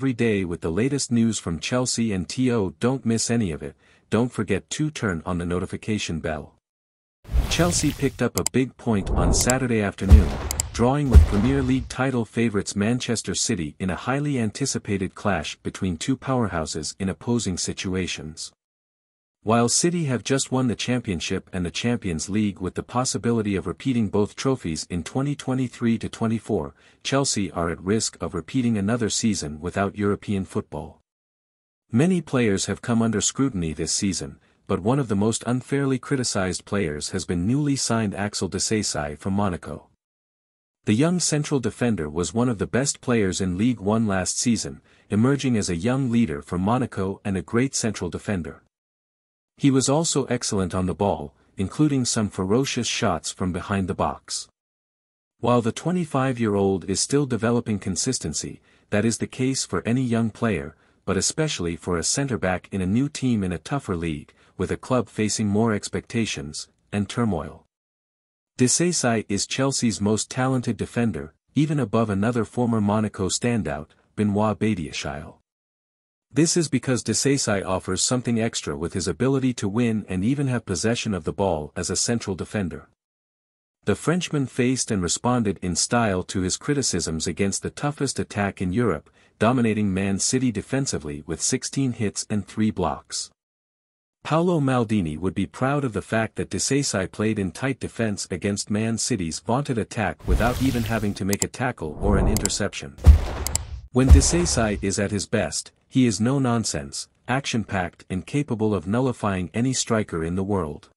every day with the latest news from Chelsea and TO don't miss any of it, don't forget to turn on the notification bell. Chelsea picked up a big point on Saturday afternoon, drawing with Premier League title favourites Manchester City in a highly anticipated clash between two powerhouses in opposing situations. While City have just won the Championship and the Champions League with the possibility of repeating both trophies in 2023-24, Chelsea are at risk of repeating another season without European football. Many players have come under scrutiny this season, but one of the most unfairly criticized players has been newly signed Axel de Disasi from Monaco. The young central defender was one of the best players in League One last season, emerging as a young leader for Monaco and a great central defender. He was also excellent on the ball, including some ferocious shots from behind the box. While the 25-year-old is still developing consistency, that is the case for any young player, but especially for a centre-back in a new team in a tougher league, with a club facing more expectations, and turmoil. Disasi is Chelsea's most talented defender, even above another former Monaco standout, Benoit Badiashile. This is because Disasi offers something extra with his ability to win and even have possession of the ball as a central defender. The Frenchman faced and responded in style to his criticisms against the toughest attack in Europe, dominating Man City defensively with 16 hits and 3 blocks. Paolo Maldini would be proud of the fact that Disasi played in tight defense against Man City's vaunted attack without even having to make a tackle or an interception. When Disasi is at his best, he is no nonsense, action-packed and capable of nullifying any striker in the world.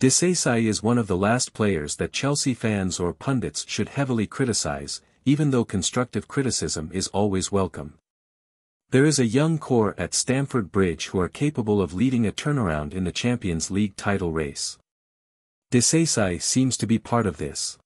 Disasi is one of the last players that Chelsea fans or pundits should heavily criticize, even though constructive criticism is always welcome. There is a young core at Stamford Bridge who are capable of leading a turnaround in the Champions League title race. Disasi seems to be part of this.